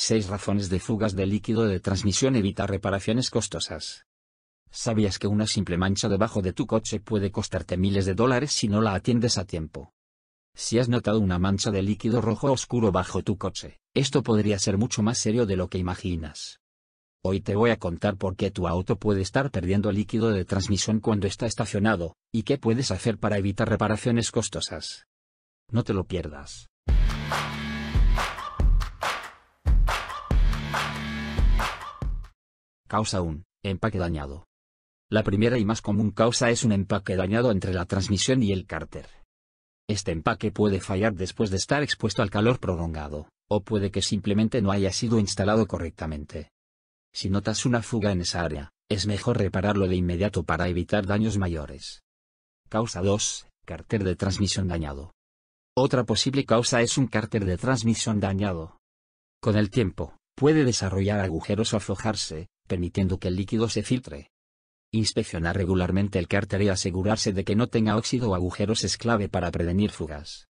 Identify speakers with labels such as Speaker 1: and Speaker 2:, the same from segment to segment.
Speaker 1: 6 razones de fugas de líquido de transmisión evita reparaciones costosas. ¿Sabías que una simple mancha debajo de tu coche puede costarte miles de dólares si no la atiendes a tiempo? Si has notado una mancha de líquido rojo oscuro bajo tu coche, esto podría ser mucho más serio de lo que imaginas. Hoy te voy a contar por qué tu auto puede estar perdiendo líquido de transmisión cuando está estacionado, y qué puedes hacer para evitar reparaciones costosas. No te lo pierdas. Causa 1. Empaque dañado. La primera y más común causa es un empaque dañado entre la transmisión y el cárter. Este empaque puede fallar después de estar expuesto al calor prolongado, o puede que simplemente no haya sido instalado correctamente. Si notas una fuga en esa área, es mejor repararlo de inmediato para evitar daños mayores. Causa 2. Cárter de transmisión dañado. Otra posible causa es un cárter de transmisión dañado. Con el tiempo, puede desarrollar agujeros o aflojarse, permitiendo que el líquido se filtre. Inspeccionar regularmente el cárter y asegurarse de que no tenga óxido o agujeros es clave para prevenir fugas.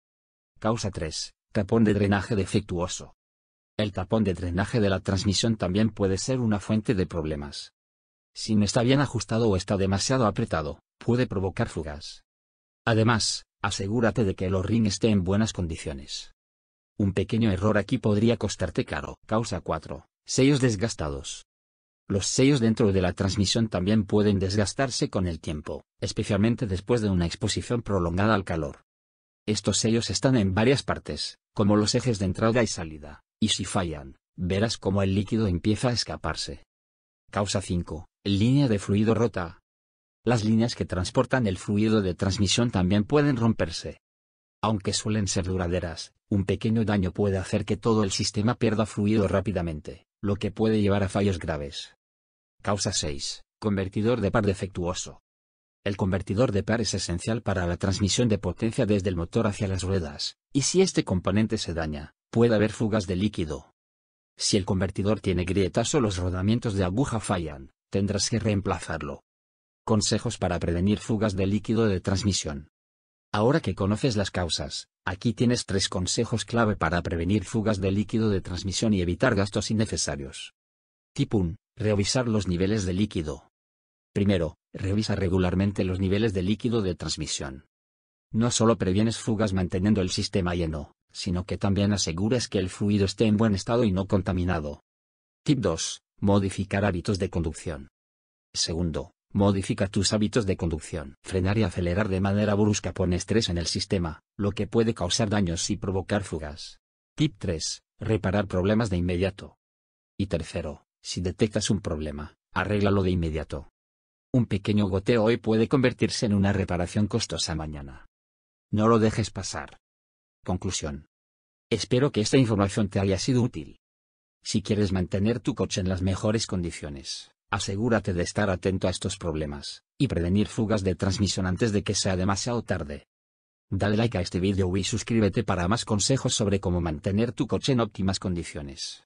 Speaker 1: Causa 3. Tapón de drenaje defectuoso. El tapón de drenaje de la transmisión también puede ser una fuente de problemas. Si no está bien ajustado o está demasiado apretado, puede provocar fugas. Además, asegúrate de que el o-ring esté en buenas condiciones. Un pequeño error aquí podría costarte caro. Causa 4. Sellos desgastados. Los sellos dentro de la transmisión también pueden desgastarse con el tiempo, especialmente después de una exposición prolongada al calor. Estos sellos están en varias partes, como los ejes de entrada y salida, y si fallan, verás cómo el líquido empieza a escaparse. Causa 5. Línea de fluido rota. Las líneas que transportan el fluido de transmisión también pueden romperse. Aunque suelen ser duraderas, un pequeño daño puede hacer que todo el sistema pierda fluido rápidamente, lo que puede llevar a fallos graves. Causa 6. Convertidor de par defectuoso. El convertidor de par es esencial para la transmisión de potencia desde el motor hacia las ruedas, y si este componente se daña, puede haber fugas de líquido. Si el convertidor tiene grietas o los rodamientos de aguja fallan, tendrás que reemplazarlo. Consejos para prevenir fugas de líquido de transmisión. Ahora que conoces las causas, aquí tienes tres consejos clave para prevenir fugas de líquido de transmisión y evitar gastos innecesarios. Tip 1. Revisar los niveles de líquido. Primero, revisa regularmente los niveles de líquido de transmisión. No solo previenes fugas manteniendo el sistema lleno, sino que también aseguras que el fluido esté en buen estado y no contaminado. Tip 2. Modificar hábitos de conducción. Segundo, modifica tus hábitos de conducción. Frenar y acelerar de manera brusca pone estrés en el sistema, lo que puede causar daños y provocar fugas. Tip 3. Reparar problemas de inmediato. Y tercero, si detectas un problema, arréglalo de inmediato. Un pequeño goteo hoy puede convertirse en una reparación costosa mañana. No lo dejes pasar. Conclusión. Espero que esta información te haya sido útil. Si quieres mantener tu coche en las mejores condiciones, asegúrate de estar atento a estos problemas, y prevenir fugas de transmisión antes de que sea demasiado tarde. Dale like a este vídeo y suscríbete para más consejos sobre cómo mantener tu coche en óptimas condiciones.